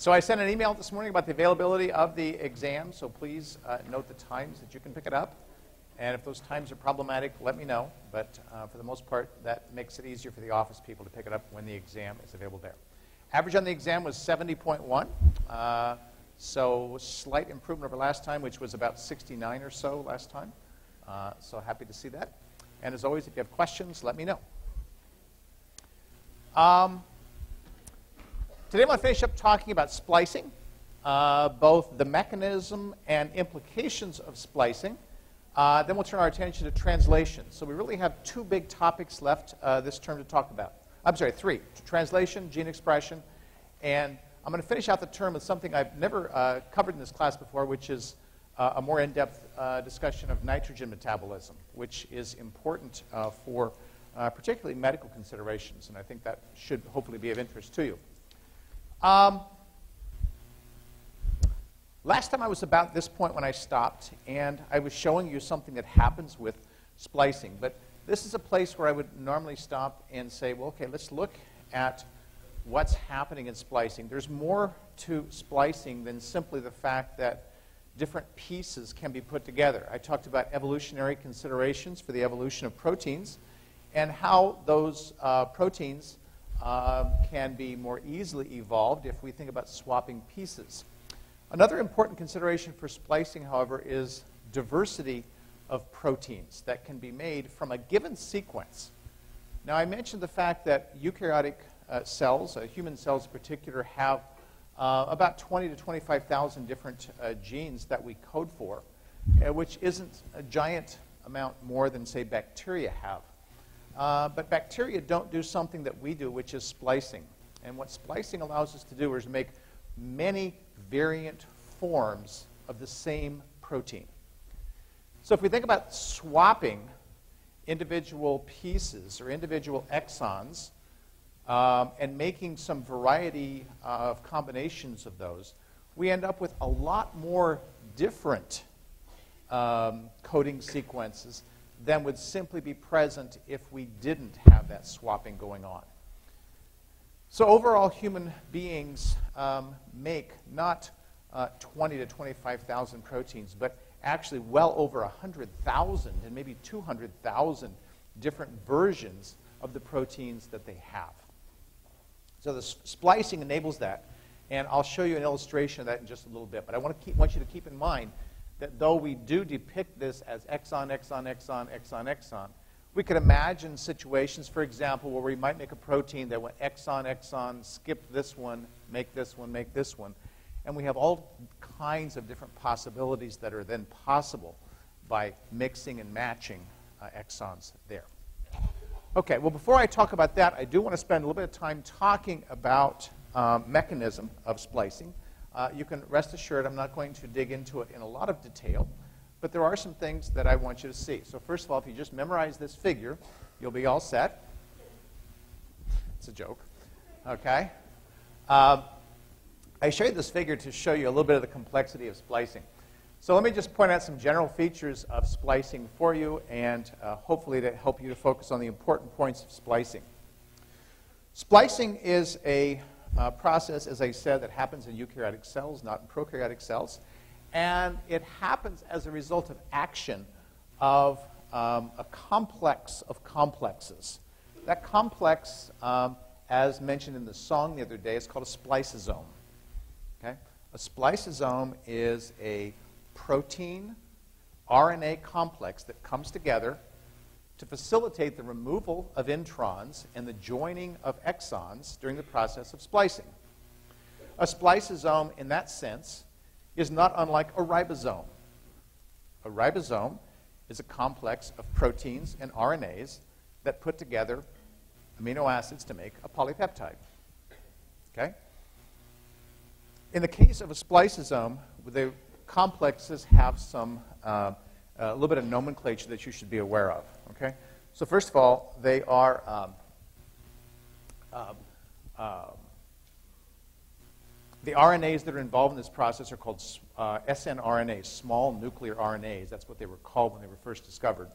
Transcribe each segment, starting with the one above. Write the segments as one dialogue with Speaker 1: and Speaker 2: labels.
Speaker 1: So I sent an email this morning about the availability of the exam, so please uh, note the times that you can pick it up. And if those times are problematic, let me know. But uh, for the most part, that makes it easier for the office people to pick it up when the exam is available there. Average on the exam was 70.1, uh, so slight improvement over last time, which was about 69 or so last time. Uh, so happy to see that. And as always, if you have questions, let me know. Um, Today I'm going to finish up talking about splicing, uh, both the mechanism and implications of splicing. Uh, then we'll turn our attention to translation. So we really have two big topics left uh, this term to talk about. I'm sorry, three. Translation, gene expression, and I'm going to finish out the term with something I've never uh, covered in this class before, which is uh, a more in-depth uh, discussion of nitrogen metabolism, which is important for particularly medical considerations, and I think that should hopefully be of interest to you. Um, last time I was about this point when I stopped, and I was showing you something that happens with splicing. But this is a place where I would normally stop and say, well, okay, let's look at what's happening in splicing. There's more to splicing than simply the fact that different pieces can be put together. I talked about evolutionary considerations for the evolution of proteins and how those uh, proteins um, can be more easily evolved if we think about swapping pieces. Another important consideration for splicing, however, is diversity of proteins that can be made from a given sequence. Now, I mentioned the fact that eukaryotic uh, cells, uh, human cells in particular, have uh, about 20 to 25,000 different uh, genes that we code for, uh, which isn't a giant amount more than, say, bacteria have. Uh, but bacteria don't do something that we do, which is splicing. And what splicing allows us to do is make many variant forms of the same protein. So if we think about swapping individual pieces or individual exons um, and making some variety of combinations of those, we end up with a lot more different um, coding sequences than would simply be present if we didn't have that swapping going on. So overall, human beings um, make not uh, 20 to 25,000 proteins, but actually well over 100,000 and maybe 200,000 different versions of the proteins that they have. So the splicing enables that, and I'll show you an illustration of that in just a little bit. But I want, to keep, want you to keep in mind that though we do depict this as exon, exon, exon, exon, exon, we could imagine situations, for example, where we might make a protein that went exon, exon, skip this one, make this one, make this one. And we have all kinds of different possibilities that are then possible by mixing and matching uh, exons there. Okay, well, before I talk about that, I do want to spend a little bit of time talking about um, mechanism of splicing. Uh, you can rest assured I'm not going to dig into it in a lot of detail, but there are some things that I want you to see. So first of all, if you just memorize this figure, you'll be all set. It's a joke. Okay? Uh, I showed this figure to show you a little bit of the complexity of splicing. So let me just point out some general features of splicing for you and uh, hopefully to help you to focus on the important points of splicing. Splicing is a uh, process, as I said, that happens in eukaryotic cells, not in prokaryotic cells. And it happens as a result of action of um, a complex of complexes. That complex, um, as mentioned in the song the other day, is called a spliceosome. Okay? A spliceosome is a protein RNA complex that comes together to facilitate the removal of introns and the joining of exons during the process of splicing. A spliceosome, in that sense, is not unlike a ribosome. A ribosome is a complex of proteins and RNAs that put together amino acids to make a polypeptide. Okay? In the case of a spliceosome, the complexes have some uh, a little bit of nomenclature that you should be aware of. Okay? So first of all, they are um, um, um, the RNAs that are involved in this process are called uh, snRNAs, small nuclear RNAs. That's what they were called when they were first discovered.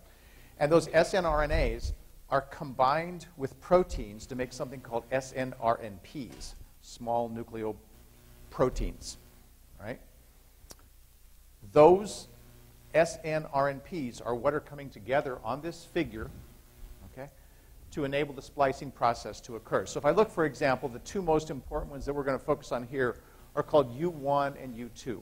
Speaker 1: And those snRNAs are combined with proteins to make something called snRNPs, small nucleoproteins. proteins, right? Those SNRNPs are what are coming together on this figure, okay, to enable the splicing process to occur. So if I look, for example, the two most important ones that we're going to focus on here are called U1 and U2.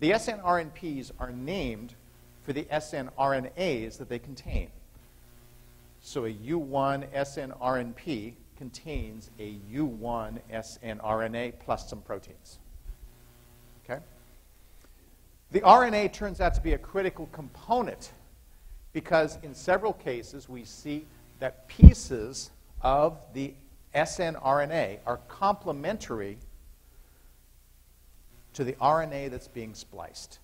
Speaker 1: The SNRNPs are named for the SNRNAs that they contain. So a U1 SNRNP contains a U1 SNRNA plus some proteins. The RNA turns out to be a critical component because in several cases we see that pieces of the snRNA are complementary to the RNA that's being spliced.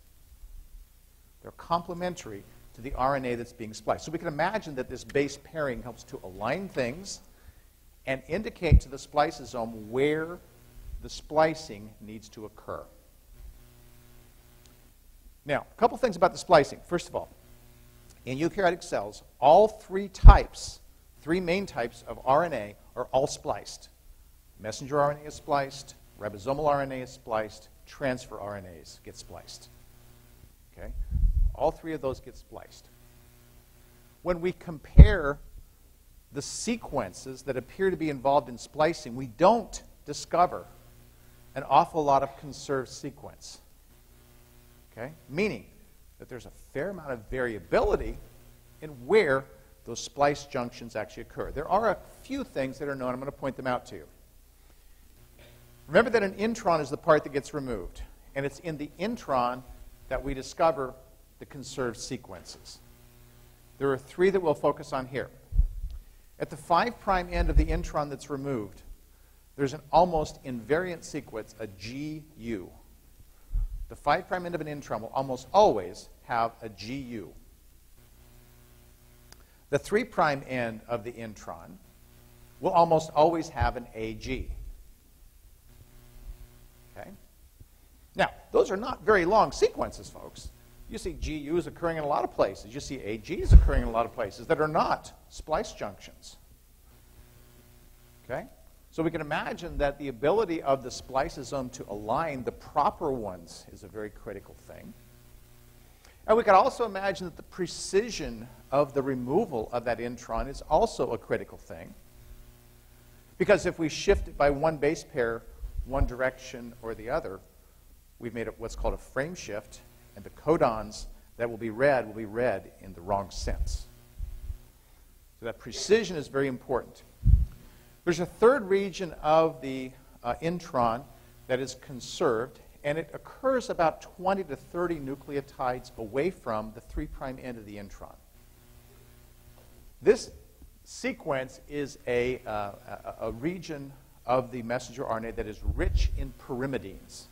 Speaker 1: They're complementary to the RNA that's being spliced. So we can imagine that this base pairing helps to align things and indicate to the spliceosome where the splicing needs to occur. Now, a couple things about the splicing. First of all, in eukaryotic cells, all three types, three main types of RNA are all spliced. Messenger RNA is spliced, ribosomal RNA is spliced, transfer RNAs get spliced. Okay? All three of those get spliced. When we compare the sequences that appear to be involved in splicing, we don't discover an awful lot of conserved sequence. Okay? Meaning that there's a fair amount of variability in where those splice junctions actually occur. There are a few things that are known. I'm going to point them out to you. Remember that an intron is the part that gets removed, and it's in the intron that we discover the conserved sequences. There are three that we'll focus on here. At the 5' end of the intron that's removed, there's an almost invariant sequence, a GU. The 5' end of an intron will almost always have a GU. The 3' prime end of the intron will almost always have an AG. Okay? Now, those are not very long sequences, folks. You see GUs occurring in a lot of places. You see AGs occurring in a lot of places that are not splice junctions. Okay? So we can imagine that the ability of the spliceosome to align the proper ones is a very critical thing. And we can also imagine that the precision of the removal of that intron is also a critical thing. Because if we shift it by one base pair, one direction or the other, we've made what's called a frame shift, and the codons that will be read will be read in the wrong sense. So that precision is very important. There's a third region of the uh, intron that is conserved, and it occurs about 20 to 30 nucleotides away from the 3' end of the intron. This sequence is a, uh, a, a region of the messenger RNA that is rich in pyrimidines.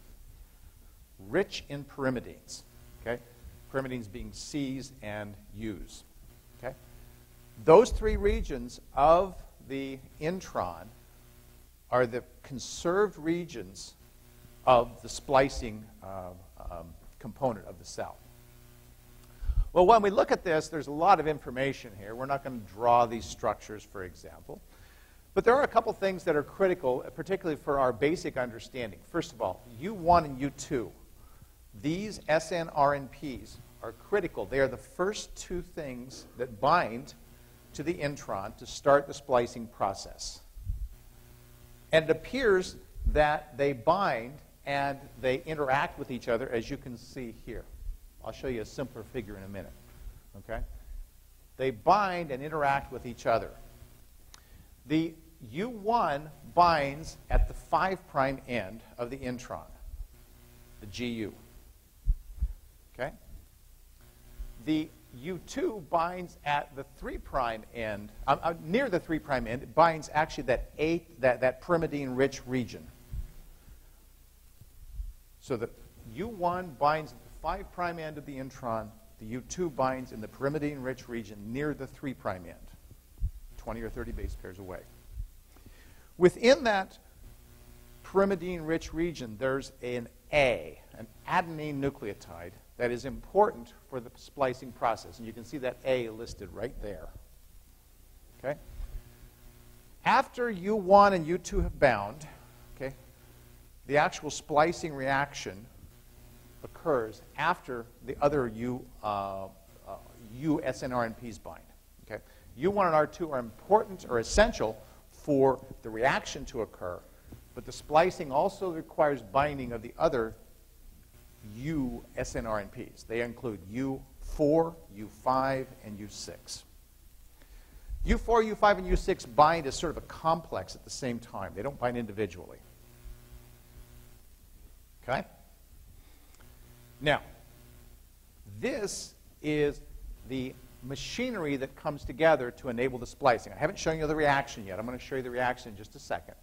Speaker 1: Rich in pyrimidines. Okay? Pyrimidines being C's and U's. Okay? Those three regions of the intron are the conserved regions of the splicing uh, um, component of the cell. Well, when we look at this, there's a lot of information here. We're not going to draw these structures, for example. But there are a couple things that are critical, particularly for our basic understanding. First of all, U1 and U2 these SNRNPs are critical. They are the first two things that bind to the intron to start the splicing process. And it appears that they bind and they interact with each other, as you can see here. I'll show you a simpler figure in a minute. Okay? They bind and interact with each other. The U1 binds at the 5' end of the intron, the GU. Okay? The U2 binds at the 3' prime end, uh, uh, near the 3' prime end, it binds actually that, eight, that, that pyrimidine-rich region. So the U1 binds at the 5' prime end of the intron, the U2 binds in the pyrimidine-rich region near the 3' prime end, 20 or 30 base pairs away. Within that pyrimidine-rich region, there's an A, an adenine nucleotide, that is important for the splicing process. And you can see that A listed right there. Okay? After U1 and U2 have bound, okay, the actual splicing reaction occurs after the other U, uh, uh, U SNRNPs bind. Okay? U1 and R2 are important or essential for the reaction to occur, but the splicing also requires binding of the other U SNRNPs. They include U4, U5, and U6. U4, U5, and U6 bind as sort of a complex at the same time. They don't bind individually. Okay? Now, this is the machinery that comes together to enable the splicing. I haven't shown you the reaction yet. I'm going to show you the reaction in just a second.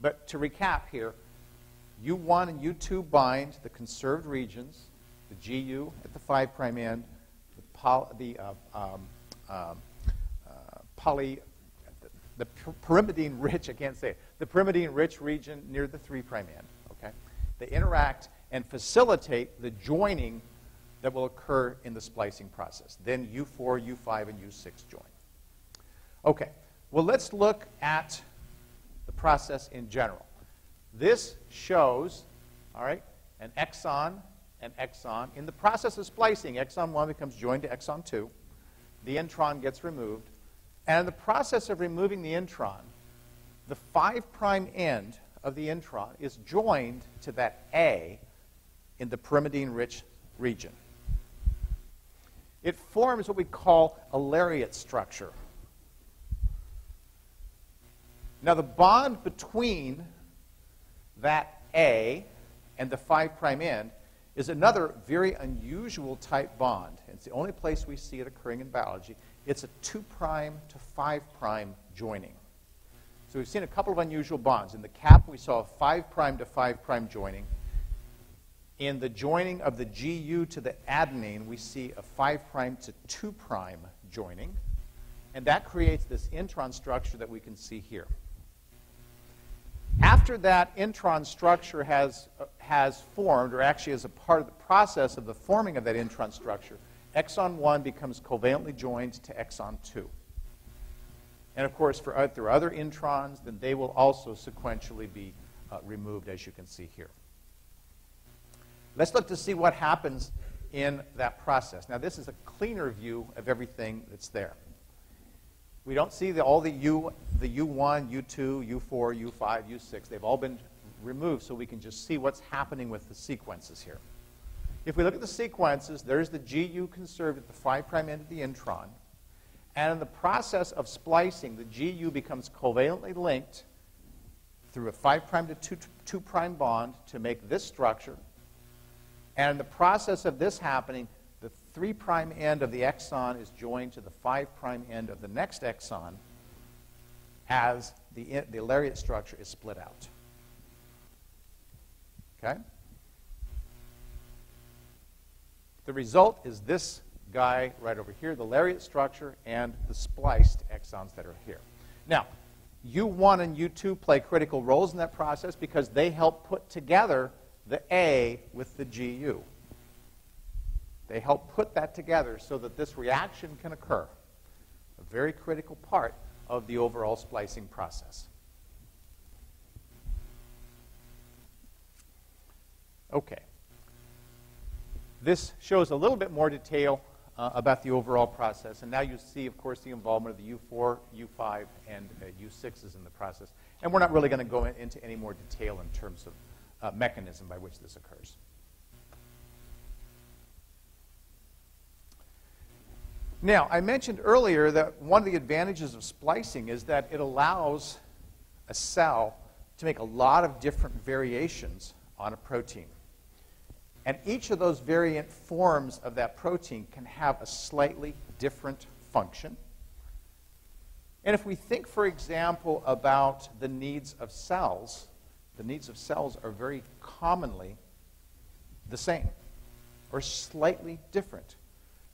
Speaker 1: But to recap here, U1 and U2 bind the conserved regions, the GU at the 5' end, the, poly, the uh, um, um, uh, poly, the, the pyrimidine rich, I can't say it, the pyrimidine rich region near the 3' end. Okay? They interact and facilitate the joining that will occur in the splicing process. Then U4, U5, and U6 join. Okay, well, let's look at the process in general. This shows, all right, an exon and exon. In the process of splicing, exon 1 becomes joined to exon 2. The intron gets removed. And in the process of removing the intron, the 5' end of the intron is joined to that A in the pyrimidine-rich region. It forms what we call a lariat structure. Now, the bond between that A and the 5' end is another very unusual type bond. It's the only place we see it occurring in biology. It's a 2' to 5' joining. So we've seen a couple of unusual bonds. In the cap, we saw a 5' to 5' joining. In the joining of the GU to the adenine, we see a 5' to 2' joining. And that creates this intron structure that we can see here. After that intron structure has, uh, has formed, or actually as a part of the process of the forming of that intron structure, exon 1 becomes covalently joined to exon 2. And of course, for, if there are other introns, then they will also sequentially be uh, removed, as you can see here. Let's look to see what happens in that process. Now, this is a cleaner view of everything that's there. We don't see the, all the U, the U1, U2, U4, U5, U6. They've all been removed so we can just see what's happening with the sequences here. If we look at the sequences, there's the GU conserved at the 5' end of the intron. And in the process of splicing, the GU becomes covalently linked through a 5' to 2, 2' bond to make this structure. And in the process of this happening, the 3' end of the exon is joined to the 5' prime end of the next exon as the, the lariat structure is split out. Okay? The result is this guy right over here, the lariat structure, and the spliced exons that are here. Now, U1 and U2 play critical roles in that process because they help put together the A with the GU. They help put that together so that this reaction can occur. A very critical part of the overall splicing process. Okay. This shows a little bit more detail uh, about the overall process. And now you see, of course, the involvement of the U4, U5, and uh, U6s in the process. And we're not really going to go in, into any more detail in terms of uh, mechanism by which this occurs. Now, I mentioned earlier that one of the advantages of splicing is that it allows a cell to make a lot of different variations on a protein. And each of those variant forms of that protein can have a slightly different function. And if we think, for example, about the needs of cells, the needs of cells are very commonly the same or slightly different.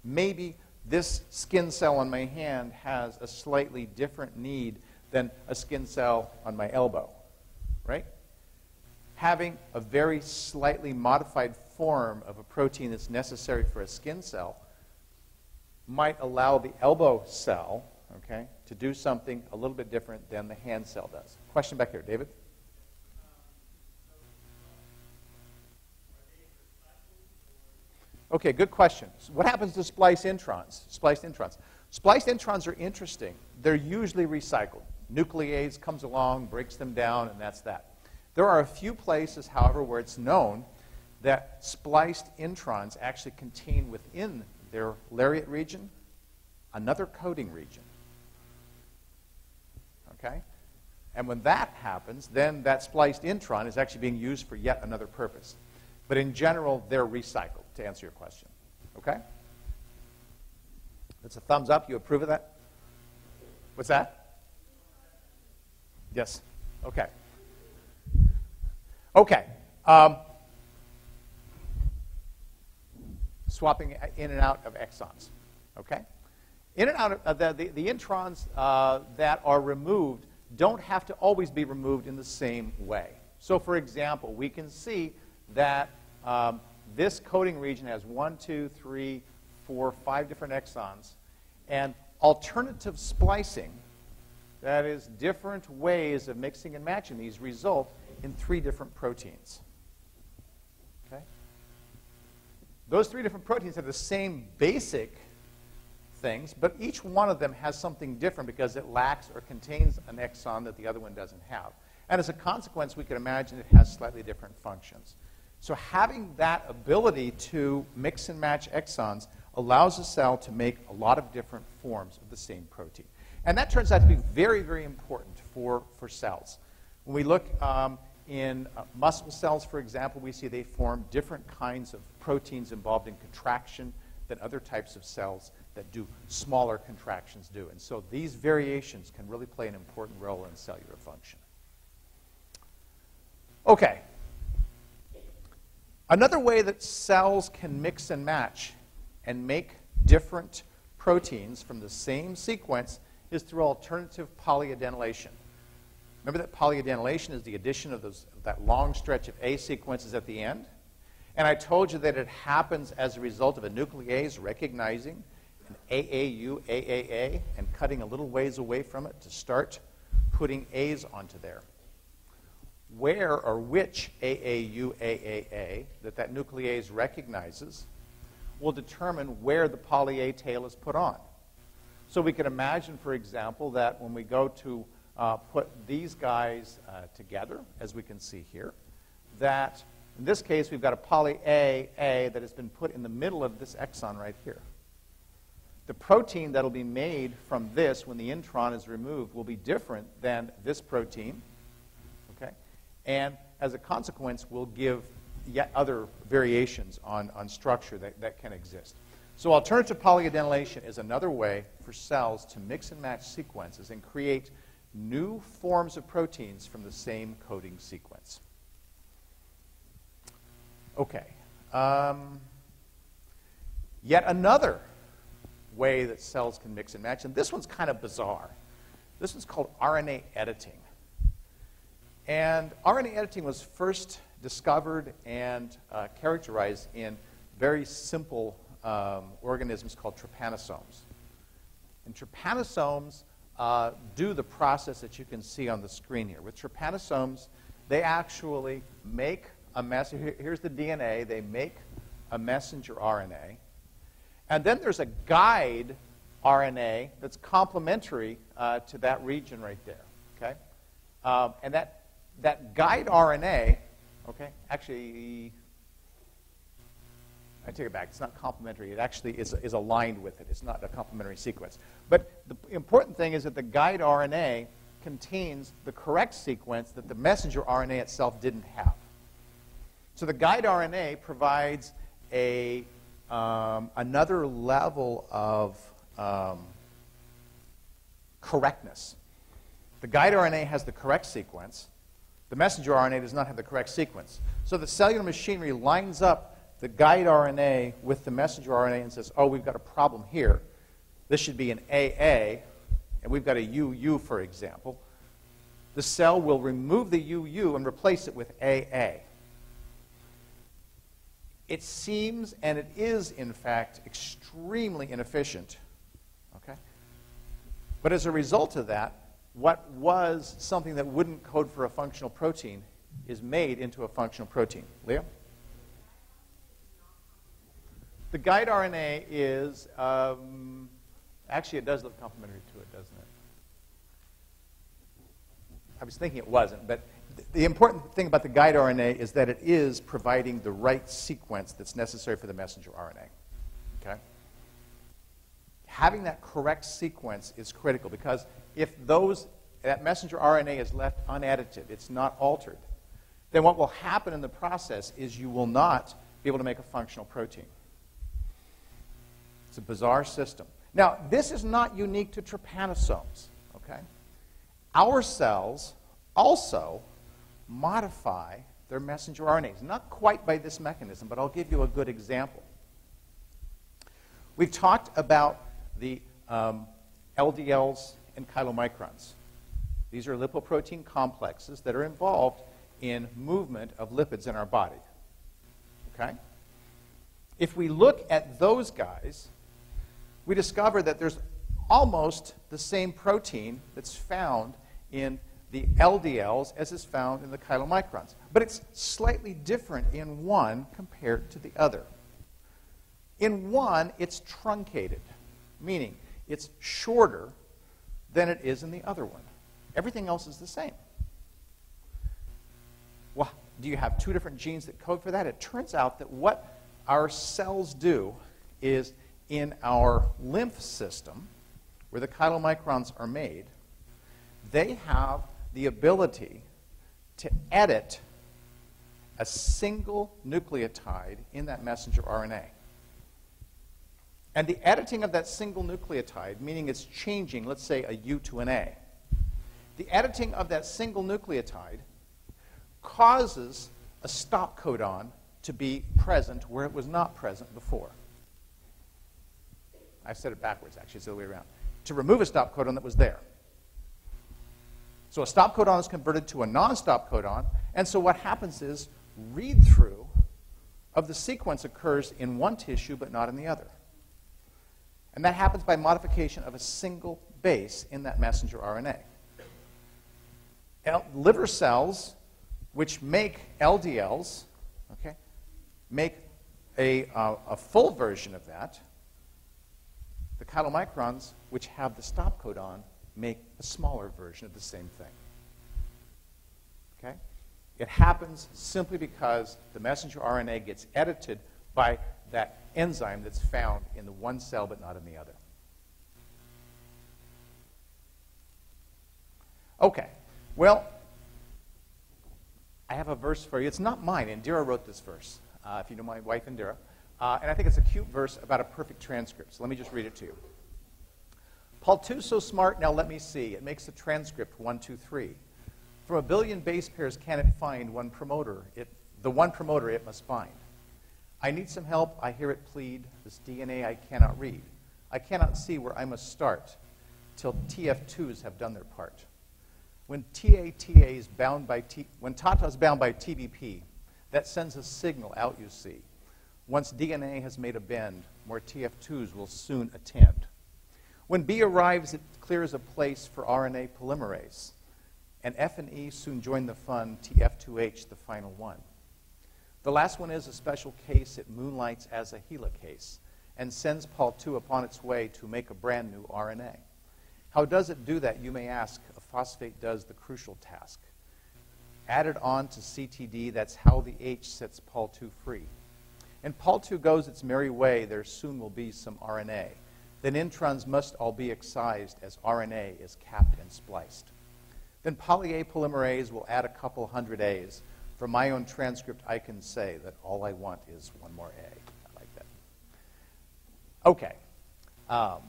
Speaker 1: Maybe this skin cell on my hand has a slightly different need than a skin cell on my elbow, right? Having a very slightly modified form of a protein that's necessary for a skin cell might allow the elbow cell, okay, to do something a little bit different than the hand cell does. Question back here, David? Okay, good question. So what happens to splice introns? Spliced introns. Spliced introns are interesting. They're usually recycled. Nuclease comes along, breaks them down, and that's that. There are a few places, however, where it's known that spliced introns actually contain within their lariat region another coding region. Okay? And when that happens, then that spliced intron is actually being used for yet another purpose. But in general, they're recycled, to answer your question. Okay? That's a thumbs up. You approve of that? What's that? Yes. Okay. Okay. Um, swapping in and out of exons. Okay? In and out of uh, the, the, the, introns uh, that are removed don't have to always be removed in the same way. So, for example, we can see that um, this coding region has one, two, three, four, five different exons. And alternative splicing, that is, different ways of mixing and matching these, result in three different proteins. Okay? Those three different proteins have the same basic things, but each one of them has something different because it lacks or contains an exon that the other one doesn't have. And as a consequence, we can imagine it has slightly different functions. So having that ability to mix and match exons allows a cell to make a lot of different forms of the same protein. And that turns out to be very, very important for, for cells. When we look um, in uh, muscle cells, for example, we see they form different kinds of proteins involved in contraction than other types of cells that do smaller contractions do. And so these variations can really play an important role in cellular function. Okay. Another way that cells can mix and match and make different proteins from the same sequence is through alternative polyadenylation. Remember that polyadenylation is the addition of those, that long stretch of A sequences at the end? And I told you that it happens as a result of a nuclease recognizing an AAU, AAA, and cutting a little ways away from it to start putting A's onto there. Where or which AAUAAA that that nuclease recognizes will determine where the poly A tail is put on. So we can imagine, for example, that when we go to uh, put these guys uh, together, as we can see here, that in this case we've got a poly A, A that has been put in the middle of this exon right here. The protein that will be made from this when the intron is removed will be different than this protein. And as a consequence, will give yet other variations on, on structure that, that can exist. So alternative polyadenylation is another way for cells to mix and match sequences and create new forms of proteins from the same coding sequence. Okay. Um, yet another way that cells can mix and match. And this one's kind of bizarre. This one's called RNA editing. And RNA editing was first discovered and uh, characterized in very simple um, organisms called trypanosomes. And trypanosomes uh, do the process that you can see on the screen here. With trypanosomes, they actually make a messenger. Here's the DNA. They make a messenger RNA. And then there's a guide RNA that's complementary uh, to that region right there. Okay? Um, and that, that guide RNA, okay, actually, I take it back. It's not complementary. It actually is, is aligned with it. It's not a complementary sequence. But the important thing is that the guide RNA contains the correct sequence that the messenger RNA itself didn't have. So the guide RNA provides a um, another level of um, correctness. The guide RNA has the correct sequence. The messenger RNA does not have the correct sequence. So the cellular machinery lines up the guide RNA with the messenger RNA and says, oh, we've got a problem here. This should be an AA, and we've got a UU, for example. The cell will remove the UU and replace it with AA. It seems, and it is, in fact, extremely inefficient. Okay? But as a result of that, what was something that wouldn't code for a functional protein is made into a functional protein. Leah? The guide RNA is, um, actually, it does look complementary to it, doesn't it? I was thinking it wasn't, but the important thing about the guide RNA is that it is providing the right sequence that's necessary for the messenger RNA. Okay? Having that correct sequence is critical because if those, that messenger RNA is left unedited, it's not altered, then what will happen in the process is you will not be able to make a functional protein. It's a bizarre system. Now, this is not unique to trypanosomes, okay? Our cells also modify their messenger RNAs. Not quite by this mechanism, but I'll give you a good example. We've talked about the um, LDLs and chylomicrons. These are lipoprotein complexes that are involved in movement of lipids in our body. Okay? If we look at those guys, we discover that there's almost the same protein that's found in the LDLs as is found in the chylomicrons. But it's slightly different in one compared to the other. In one, it's truncated, meaning it's shorter than it is in the other one. Everything else is the same. Well, do you have two different genes that code for that? It turns out that what our cells do is in our lymph system, where the chylomicrons are made, they have the ability to edit a single nucleotide in that messenger RNA. And the editing of that single nucleotide, meaning it's changing, let's say, a U to an A, the editing of that single nucleotide causes a stop codon to be present where it was not present before. I said it backwards, actually, it's the other way around. To remove a stop codon that was there. So a stop codon is converted to a non-stop codon, and so what happens is read-through of the sequence occurs in one tissue but not in the other. And that happens by modification of a single base in that messenger RNA. L- liver cells, which make LDLs, okay, make a, uh, a full version of that. The chylomicrons, which have the stop codon, make a smaller version of the same thing. Okay? It happens simply because the messenger RNA gets edited by that enzyme that's found in the one cell but not in the other. Okay. Well, I have a verse for you. It's not mine. Indira wrote this verse, uh, if you know my wife, Indira. Uh, and I think it's a cute verse about a perfect transcript. So let me just read it to you. Pol II so smart, now let me see. It makes a transcript 1, 2, 3. From a billion base pairs can it find one promoter? It, the one promoter it must find. I need some help, I hear it plead. This DNA I cannot read. I cannot see where I must start till TF2s have done their part. When TATA is bound by T, when TATA is bound by TBP, that sends a signal out, you see. Once DNA has made a bend, more TF2s will soon attend. When B arrives, it clears a place for RNA polymerase. And F and E soon join the fun, TF2H, the final one. The last one is a special case. It moonlights as a helicase and sends Pol II upon its way to make a brand new RNA. How does it do that, you may ask? A phosphate does the crucial task. Added on to CTD, that's how the H sets Pol II free. And Pol II goes its merry way, there soon will be some RNA then introns must all be excised as RNA is capped and spliced. Then poly A polymerase will add a couple hundred A's. For my own transcript, I can say that all I want is one more A. I like that. Okay. Um,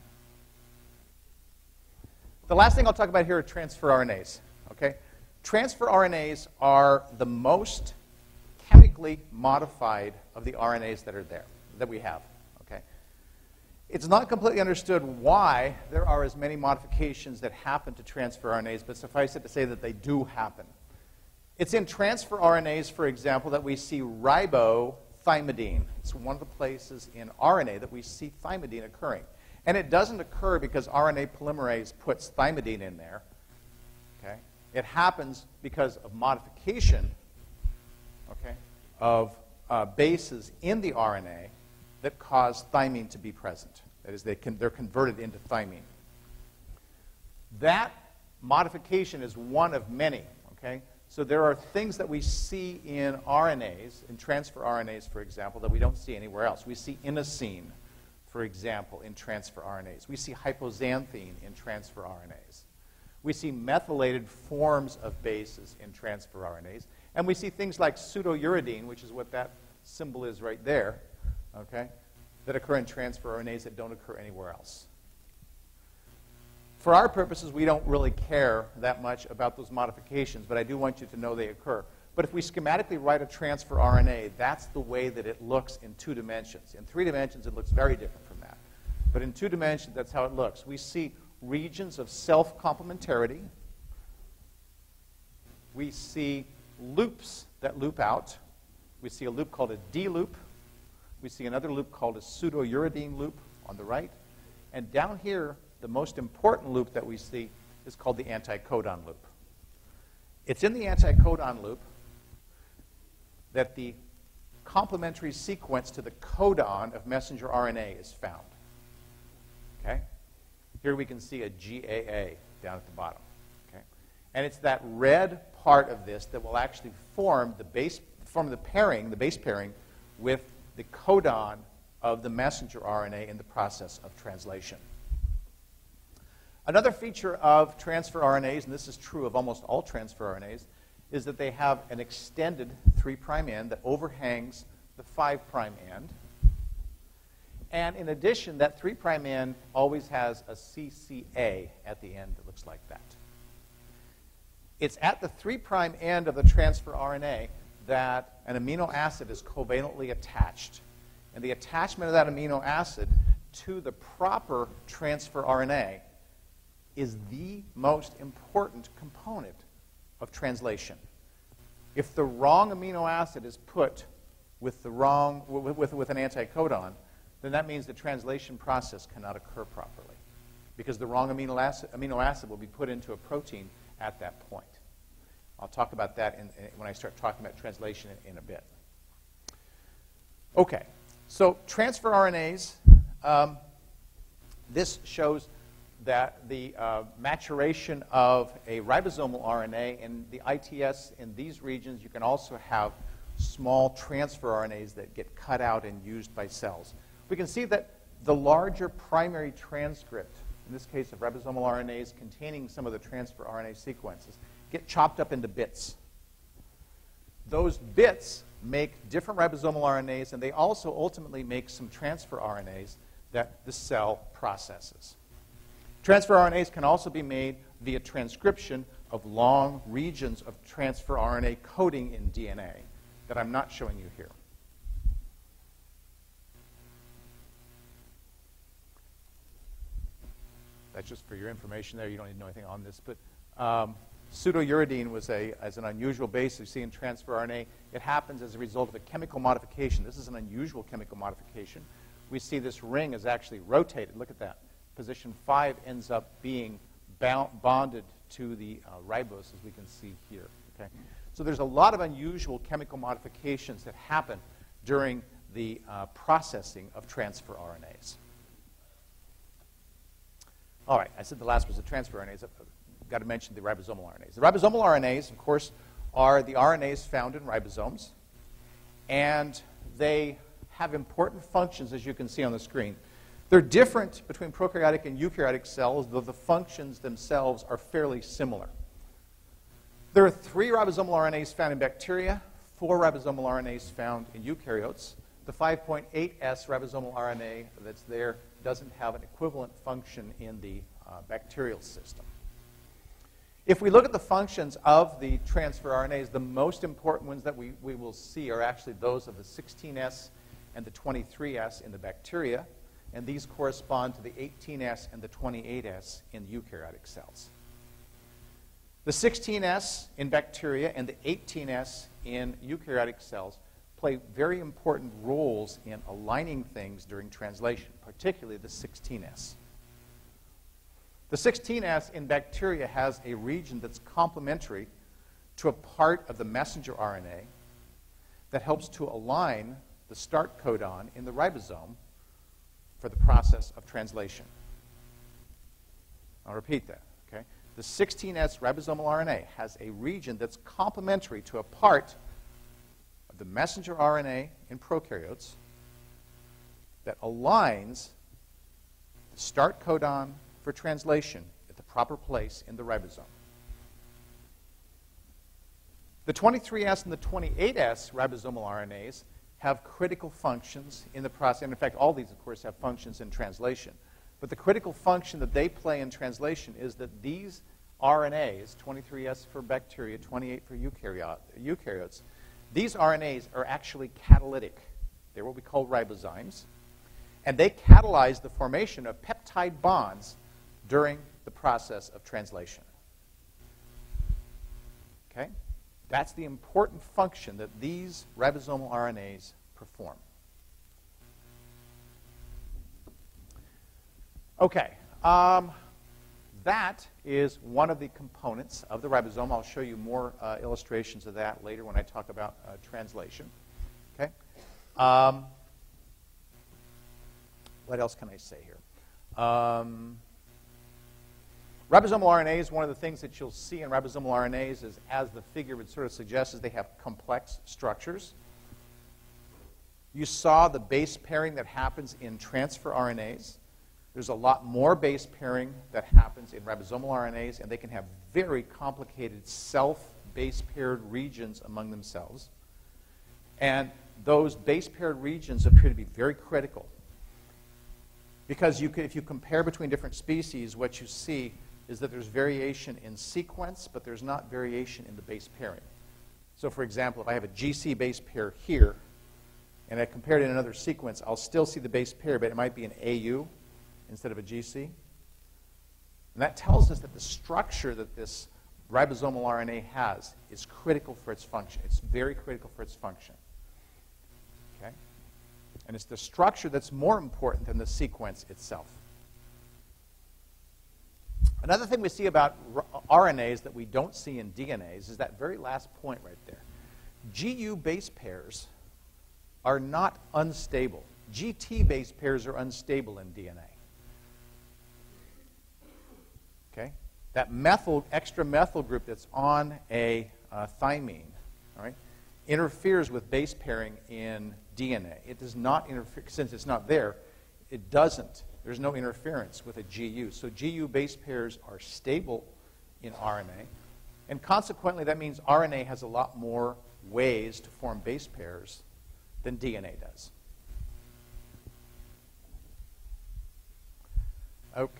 Speaker 1: the last thing I'll talk about here are transfer RNAs. Okay? Transfer RNAs are the most chemically modified of the RNAs that are there, that we have. Okay? It's not completely understood why there are as many modifications that happen to transfer RNAs, but suffice it to say that they do happen. It's in transfer RNAs, for example, that we see ribothymidine. It's one of the places in RNA that we see thymidine occurring. And it doesn't occur because RNA polymerase puts thymidine in there. Okay? It happens because of modification okay, of uh, bases in the RNA that cause thymine to be present. That is, they can, they're converted into thymine. That modification is one of many, okay? So there are things that we see in RNAs, in transfer RNAs, for example, that we don't see anywhere else. We see inosine, for example, in transfer RNAs. We see hypoxanthine in transfer RNAs. We see methylated forms of bases in transfer RNAs. And we see things like pseudouridine, which is what that symbol is right there, okay, that occur in transfer RNAs that don't occur anywhere else. For our purposes, we don't really care that much about those modifications, but I do want you to know they occur. But if we schematically write a transfer RNA, that's the way that it looks in two dimensions. In three dimensions, it looks very different from that. But in two dimensions, that's how it looks. We see regions of self complementarity. We see loops that loop out. We see a loop called a D loop. We see another loop called a pseudouridine loop on the right. And down here, the most important loop that we see is called the anticodon loop. It's in the anticodon loop that the complementary sequence to the codon of messenger RNA is found. Okay? Here we can see a GAA down at the bottom. Okay? And it's that red part of this that will actually form the base form the pairing, the base pairing with the codon of the messenger RNA in the process of translation. Another feature of transfer RNAs, and this is true of almost all transfer RNAs, is that they have an extended 3' end that overhangs the 5' end. And in addition, that 3' end always has a CCA at the end that looks like that. It's at the 3' end of the transfer RNA that an amino acid is covalently attached. And the attachment of that amino acid to the proper transfer RNA is the most important component of translation. If the wrong amino acid is put with, the wrong, with, with, with an anticodon, then that means the translation process cannot occur properly because the wrong amino acid, amino acid will be put into a protein at that point. I'll talk about that in, in, when I start talking about translation in, in, a bit. Okay, so transfer RNAs. Um, this shows that the uh, maturation of a ribosomal RNA in the ITS in these regions, you can also have small transfer RNAs that get cut out and used by cells. We can see that the larger primary transcript, in this case of ribosomal RNAs containing some of the transfer RNA sequences, get chopped up into bits. Those bits make different ribosomal RNAs, and they also ultimately make some transfer RNAs that the cell processes. Transfer RNAs can also be made via transcription of long regions of transfer RNA coding in DNA that I'm not showing you here. That's just for your information there. You don't need to know anything on this. But um, pseudouridine was a, as an unusual base you see in transfer RNA. It happens as a result of a chemical modification. This is an unusual chemical modification. We see this ring is actually rotated. Look at that position 5 ends up being bonded to the uh, ribose, as we can see here. Okay? So there's a lot of unusual chemical modifications that happen during the uh, processing of transfer RNAs. All right, I said the last was the transfer RNAs. I've got to mention the ribosomal RNAs. The ribosomal RNAs, of course, are the RNAs found in ribosomes, and they have important functions, as you can see on the screen. They're different between prokaryotic and eukaryotic cells, though the functions themselves are fairly similar. There are three ribosomal RNAs found in bacteria, four ribosomal RNAs found in eukaryotes. The 5.8S ribosomal RNA that's there doesn't have an equivalent function in the uh, bacterial system. If we look at the functions of the transfer RNAs, the most important ones that we, we will see are actually those of the 16S and the 23S in the bacteria and these correspond to the 18S and the 28S in eukaryotic cells. The 16S in bacteria and the 18S in eukaryotic cells play very important roles in aligning things during translation, particularly the 16S. The 16S in bacteria has a region that's complementary to a part of the messenger RNA that helps to align the start codon in the ribosome for the process of translation. I'll repeat that. Okay? The 16S ribosomal RNA has a region that's complementary to a part of the messenger RNA in prokaryotes that aligns the start codon for translation at the proper place in the ribosome. The 23S and the 28S ribosomal RNAs have critical functions in the process. And in fact, all these, of course, have functions in translation. But the critical function that they play in translation is that these RNAs, 23S for bacteria, 28 for eukaryotes, these RNAs are actually catalytic. They're what we call ribozymes. And they catalyze the formation of peptide bonds during the process of translation. Okay? That's the important function that these ribosomal RNAs perform. Okay. Um, that is one of the components of the ribosome. I'll show you more uh, illustrations of that later when I talk about uh, translation. Okay. Um, what else can I say here? Um, ribosomal RNA is one of the things that you'll see in ribosomal RNAs is, as the figure would sort of suggest, is they have complex structures. You saw the base pairing that happens in transfer RNAs. There's a lot more base pairing that happens in ribosomal RNAs, and they can have very complicated self-base paired regions among themselves. And those base paired regions appear to be very critical. Because you could, if you compare between different species, what you see is that there's variation in sequence, but there's not variation in the base pairing. So, for example, if I have a GC base pair here, and I compare it in another sequence, I'll still see the base pair, but it might be an AU instead of a GC. And that tells us that the structure that this ribosomal RNA has is critical for its function. It's very critical for its function. Okay? And it's the structure that's more important than the sequence itself. Another thing we see about RNAs that we don't see in DNAs is that very last point right there. GU base pairs are not unstable. GT base pairs are unstable in DNA. Okay? That methyl, extra methyl group that's on a uh, thymine, all right, interferes with base pairing in DNA. It does not interfere, since it's not there, it doesn't. There's no interference with a GU. So GU base pairs are stable in RNA. And consequently, that means RNA has a lot more ways to form base pairs than DNA does. Okay.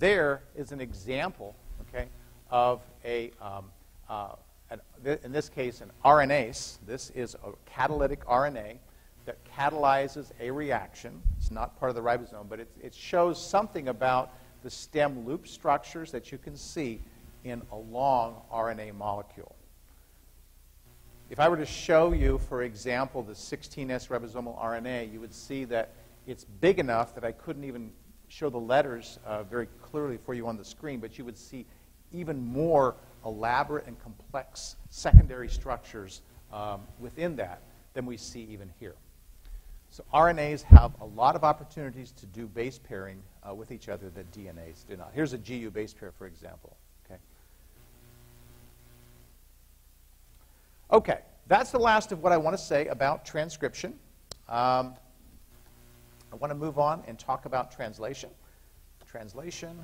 Speaker 1: There is an example, okay, of a, um, uh, an, in this case, an RNase. This is a catalytic RNA that catalyzes a reaction. It's not part of the ribosome, but it, it shows something about the stem loop structures that you can see in a long RNA molecule. If I were to show you, for example, the 16S ribosomal RNA, you would see that it's big enough that I couldn't even show the letters uh, very clearly for you on the screen, but you would see even more elaborate and complex secondary structures um, within that than we see even here. So RNAs have a lot of opportunities to do base pairing uh, with each other that DNAs do not. Here's a GU base pair, for example. Okay, Okay, that's the last of what I want to say about transcription. Um, I want to move on and talk about translation. Translation,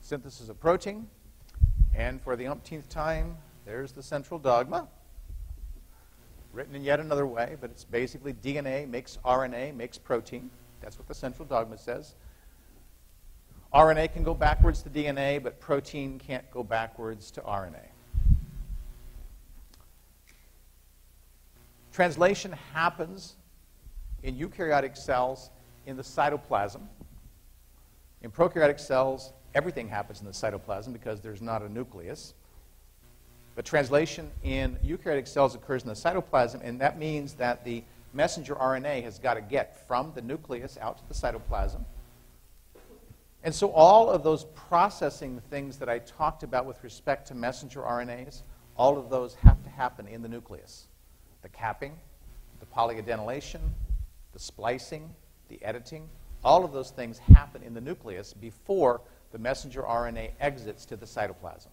Speaker 1: synthesis of protein, and for the umpteenth time, there's the central dogma. Written in yet another way, but it's basically DNA makes RNA, makes protein. That's what the central dogma says. RNA can go backwards to DNA, but protein can't go backwards to RNA. Translation happens in eukaryotic cells in the cytoplasm. In prokaryotic cells, everything happens in the cytoplasm because there's not a nucleus. But translation in eukaryotic cells occurs in the cytoplasm, and that means that the messenger RNA has got to get from the nucleus out to the cytoplasm. And so all of those processing things that I talked about with respect to messenger RNAs, all of those have to happen in the nucleus the capping, the polyadenylation, the splicing, the editing, all of those things happen in the nucleus before the messenger RNA exits to the cytoplasm.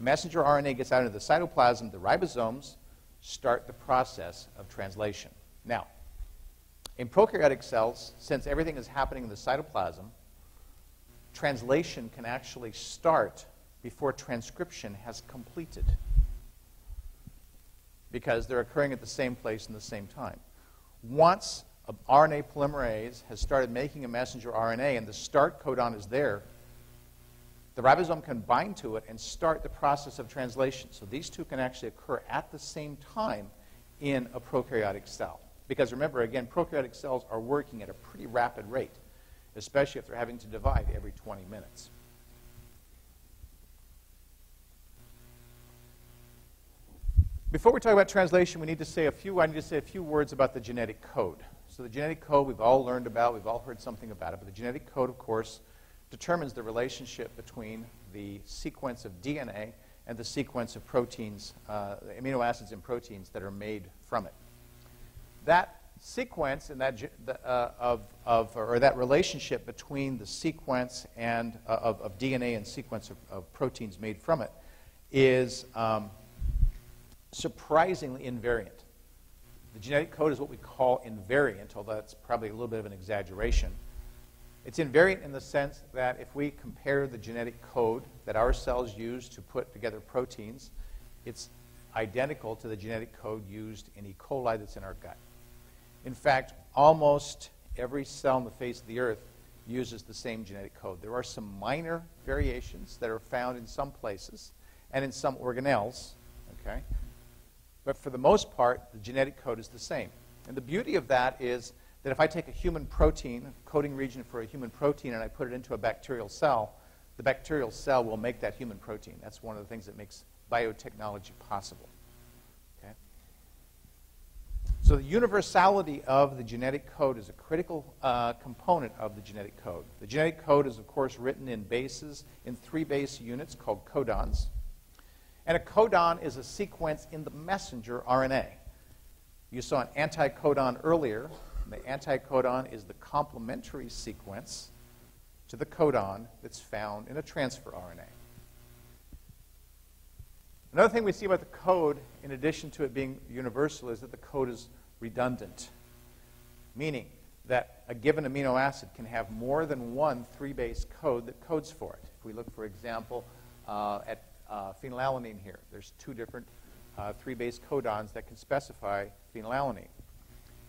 Speaker 1: Messenger RNA gets out into the cytoplasm, the ribosomes start the process of translation. Now, in prokaryotic cells, since everything is happening in the cytoplasm, translation can actually start before transcription has completed because they're occurring at the same place in the same time. Once RNA polymerase has started making a messenger RNA and the start codon is there, the ribosome can bind to it and start the process of translation. So these two can actually occur at the same time in a prokaryotic cell. Because remember, again, prokaryotic cells are working at a pretty rapid rate, especially if they're having to divide every 20 minutes. Before we talk about translation, we need to say a few, I need to say a few words about the genetic code. So the genetic code we've all learned about, we've all heard something about it, but the genetic code, of course, determines the relationship between the sequence of DNA and the sequence of proteins, uh, amino acids and proteins that are made from it. That sequence and that uh, of, of, or that relationship between the sequence and uh, of, of, DNA and sequence of, of, proteins made from it is um, surprisingly invariant. The genetic code is what we call invariant, although that's probably a little bit of an exaggeration. It's invariant in the sense that if we compare the genetic code that our cells use to put together proteins, it's identical to the genetic code used in E. coli that's in our gut. In fact, almost every cell on the face of the earth uses the same genetic code. There are some minor variations that are found in some places and in some organelles, okay? But for the most part, the genetic code is the same. And the beauty of that is that if I take a human protein, a coding region for a human protein, and I put it into a bacterial cell, the bacterial cell will make that human protein. That's one of the things that makes biotechnology possible. Okay? So the universality of the genetic code is a critical uh, component of the genetic code. The genetic code is, of course, written in bases, in three base units called codons. And a codon is a sequence in the messenger RNA. You saw an anticodon earlier. The anticodon is the complementary sequence to the codon that's found in a transfer RNA. Another thing we see about the code, in addition to it being universal, is that the code is redundant, meaning that a given amino acid can have more than one three base code that codes for it. If we look, for example, uh, at uh, phenylalanine here. There's two different uh, three-base codons that can specify phenylalanine.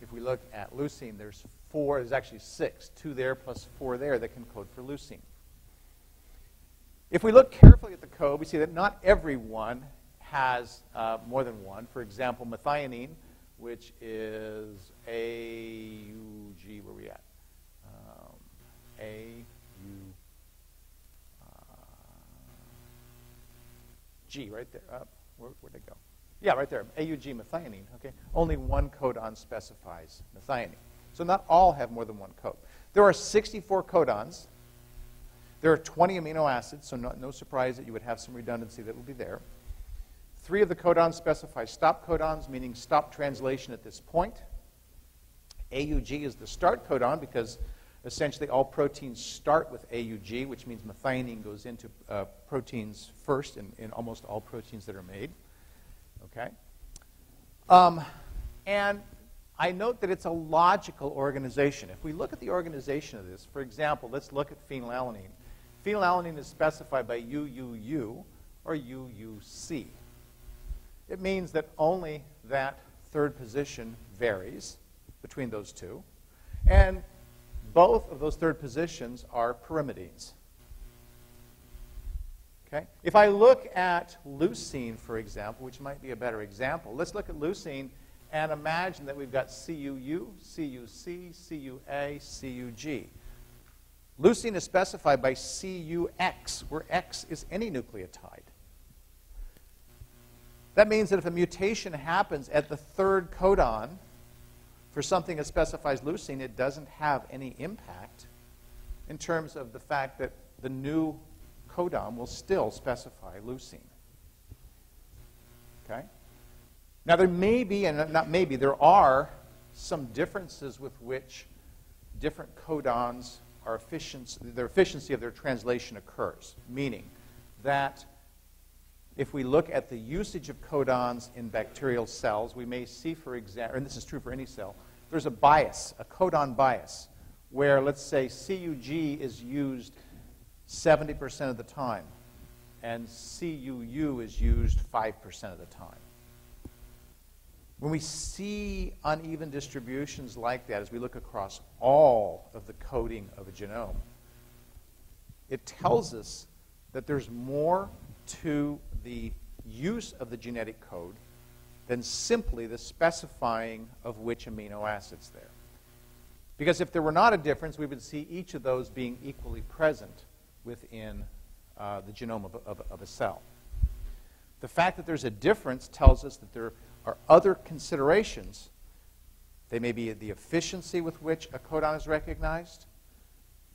Speaker 1: If we look at leucine, there's four, there's actually six, two there plus four there that can code for leucine. If we look carefully at the code, we see that not everyone has uh, more than one. For example, methionine, which is AUG, where are we at? Um, A G right there. Uh, where, where'd it go? Yeah, right there. AUG methionine. Okay, only one codon specifies methionine. So not all have more than one code. There are 64 codons. There are 20 amino acids, so no, no surprise that you would have some redundancy that will be there. Three of the codons specify stop codons, meaning stop translation at this point. AUG is the start codon because Essentially, all proteins start with AUG, which means methionine goes into uh, proteins first in, in almost all proteins that are made. Okay? Um, and I note that it's a logical organization. If we look at the organization of this, for example, let's look at phenylalanine. Phenylalanine is specified by UUU or UUC. It means that only that third position varies between those two. And both of those third positions are pyrimidines. Okay? If I look at leucine, for example, which might be a better example, let's look at leucine and imagine that we've got CUU, CUC, CUA, CUG. Leucine is specified by CUX, where X is any nucleotide. That means that if a mutation happens at the third codon, for something that specifies leucine, it doesn't have any impact in terms of the fact that the new codon will still specify leucine. Okay? Now, there may be, and not maybe, there are some differences with which different codons are efficient, their efficiency of their translation occurs, meaning that if we look at the usage of codons in bacterial cells, we may see, for example, and this is true for any cell, there's a bias, a codon bias, where let's say CUG is used 70% of the time, and CUU is used 5% of the time. When we see uneven distributions like that, as we look across all of the coding of a genome, it tells us that there's more to the use of the genetic code than simply the specifying of which amino acids there. Because if there were not a difference, we would see each of those being equally present within uh, the genome of, of, of a cell. The fact that there's a difference tells us that there are other considerations. They may be the efficiency with which a codon is recognized.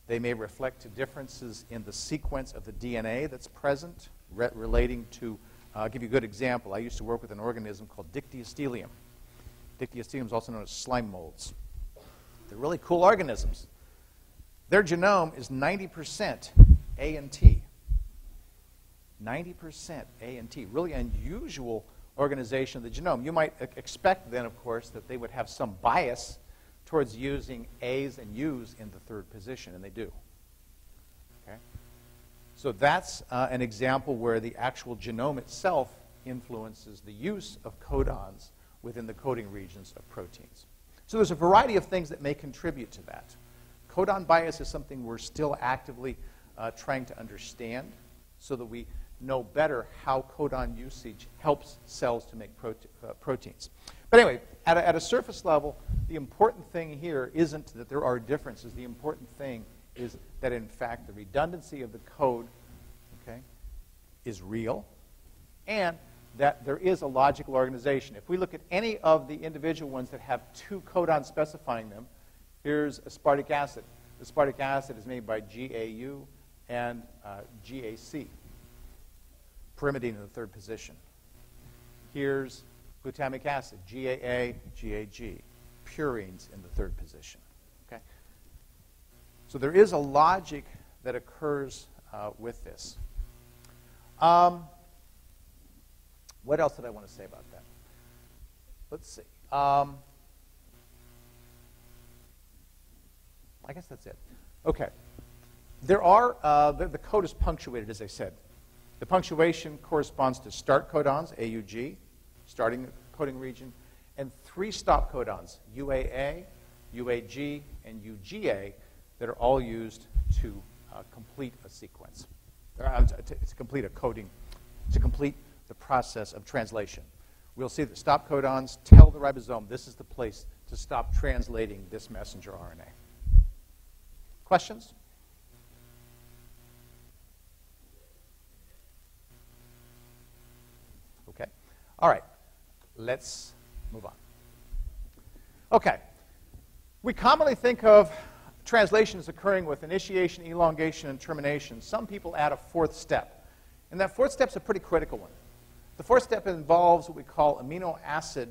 Speaker 1: They may reflect differences in the sequence of the DNA that's present re relating to, uh, I'll give you a good example. I used to work with an organism called Dictyostelium. Dictyostelium is also known as slime molds. They're really cool organisms. Their genome is 90% A and T. 90% A and T. Really unusual organization of the genome. You might expect then, of course, that they would have some bias towards using A's and U's in the third position, and they do. Okay? So that's uh, an example where the actual genome itself influences the use of codons within the coding regions of proteins. So there's a variety of things that may contribute to that. Codon bias is something we're still actively uh, trying to understand so that we know better how codon usage helps cells to make prote uh, proteins. But anyway, at a, at a surface level, the important thing here isn't that there are differences. The important thing is that, in fact, the redundancy of the code okay, is real and that there is a logical organization. If we look at any of the individual ones that have two codons specifying them, here's aspartic acid. Aspartic acid is made by GAU and uh, GAC, pyrimidine in the third position. Here's glutamic acid, GAA, GAG, purines in the third position. Okay? So there is a logic that occurs uh, with this. Um, what else did I want to say about that? Let's see. Um, I guess that's it. Okay. There are, uh, the, the, code is punctuated, as I said. The punctuation corresponds to start codons, AUG, starting coding region, and three stop codons, UAA, UAG, and UGA, that are all used to uh, complete a sequence, uh, to, to, complete a coding, to complete the process of translation. We'll see that stop codons tell the ribosome this is the place to stop translating this messenger RNA. Questions? All right. Let's move on. Okay. We commonly think of translations occurring with initiation, elongation, and termination. Some people add a fourth step. And that fourth step is a pretty critical one. The fourth step involves what we call amino acid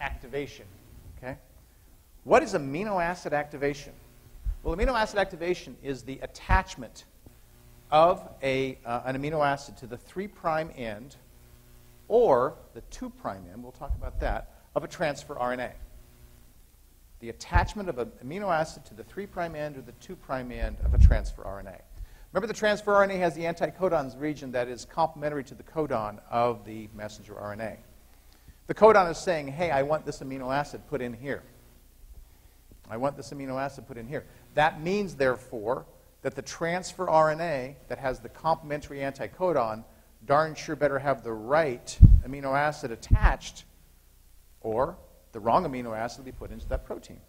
Speaker 1: activation. Okay? What is amino acid activation? Well, amino acid activation is the attachment of a, uh, an amino acid to the 3' prime end or the 2' end, we'll talk about that, of a transfer RNA. The attachment of an amino acid to the 3' end or the 2' end of a transfer RNA. Remember, the transfer RNA has the anticodons region that is complementary to the codon of the messenger RNA. The codon is saying, hey, I want this amino acid put in here. I want this amino acid put in here. That means, therefore, that the transfer RNA that has the complementary anticodon darn sure better have the right amino acid attached, or the wrong amino acid will be put into that protein.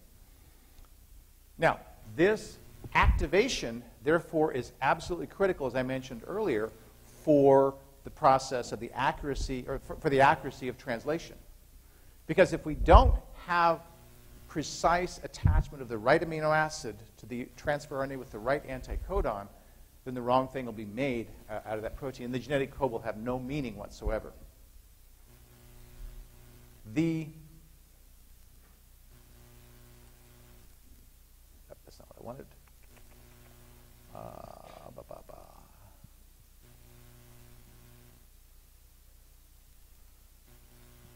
Speaker 1: Now, this activation, therefore, is absolutely critical, as I mentioned earlier, for the process of the accuracy, or for, for the accuracy of translation. Because if we don't have precise attachment of the right amino acid to the transfer RNA with the right anticodon, then the wrong thing will be made uh, out of that protein, and the genetic code will have no meaning whatsoever. the that's not what I wanted. Uh, ba, ba, ba.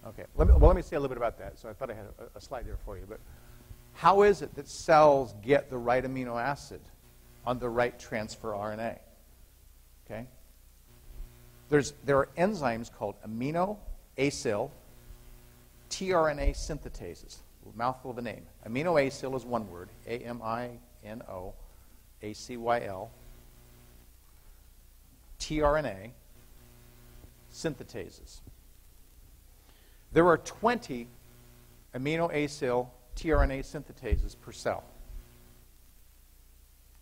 Speaker 1: Okay, let me, well, let me say a little bit about that. So I thought I had a, a slide there for you. But how is it that cells get the right amino acid on the right transfer RNA? Okay? There's, there are enzymes called amino acyl tRNA synthetases. Mouthful of a name. Aminoacyl is one word, A M I N O A C Y L. tRNA synthetases. There are 20 aminoacyl tRNA synthetases per cell.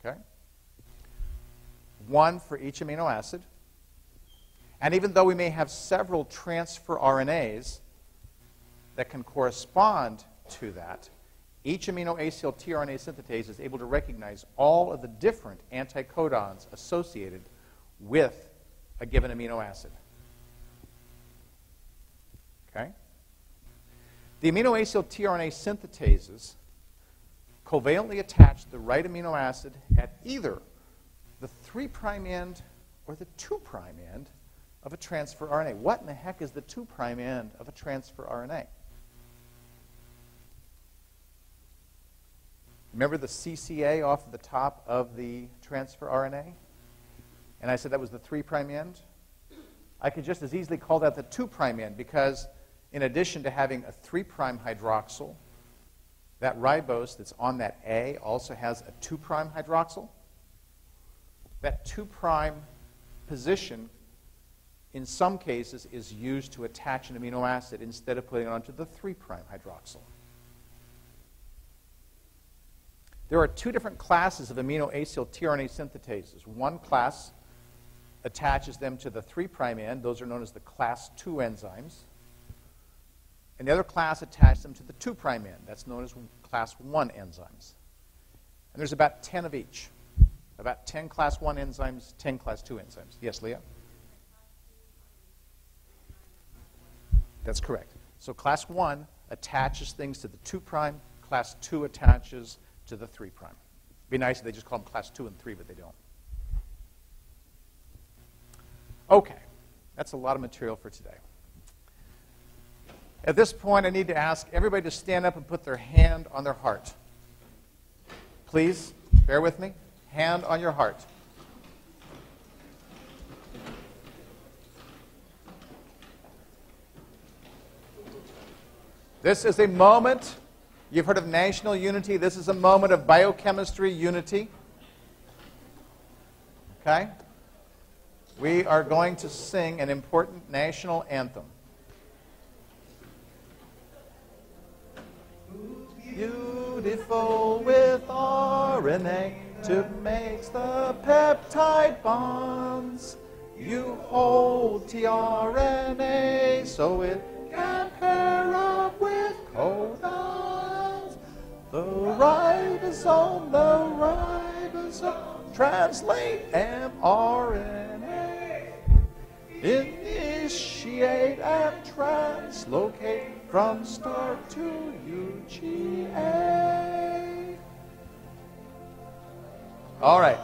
Speaker 1: Okay? One for each amino acid. And even though we may have several transfer RNAs that can correspond to that, each aminoacyl tRNA synthetase is able to recognize all of the different anticodons associated with a given amino acid. Okay? The aminoacyl tRNA synthetases covalently attach the right amino acid at either the 3' end or the 2' end of a transfer RNA. What in the heck is the 2' end of a transfer RNA? Remember the CCA off the top of the transfer RNA? And I said that was the 3' end? I could just as easily call that the 2' end because in addition to having a 3' hydroxyl, that ribose that's on that A also has a 2' hydroxyl. That 2' position, in some cases, is used to attach an amino acid instead of putting it onto the 3' hydroxyl. There are two different classes of aminoacyl tRNA synthetases. One class attaches them to the 3' end. Those are known as the class 2 enzymes. And the other class attaches them to the 2' end. That's known as class 1 enzymes. And there's about 10 of each. About 10 class 1 enzymes, 10 class 2 enzymes. Yes, Leah? That's correct. So class 1 attaches things to the 2', prime, class 2 attaches to the 3'. prime. It'd be nice if they just call them class 2 and 3, but they don't. Okay, that's a lot of material for today. At this point, I need to ask everybody to stand up and put their hand on their heart. Please, bear with me. Hand on your heart. This is a moment You've heard of national unity. This is a moment of biochemistry unity. Okay? We are going to sing an important national anthem. Beautiful with RNA to make the peptide bonds. You hold tRNA so it can pair up with codons. The ribosome, the ribosome, translate mRNA. Initiate and translocate from start to UGA. All right.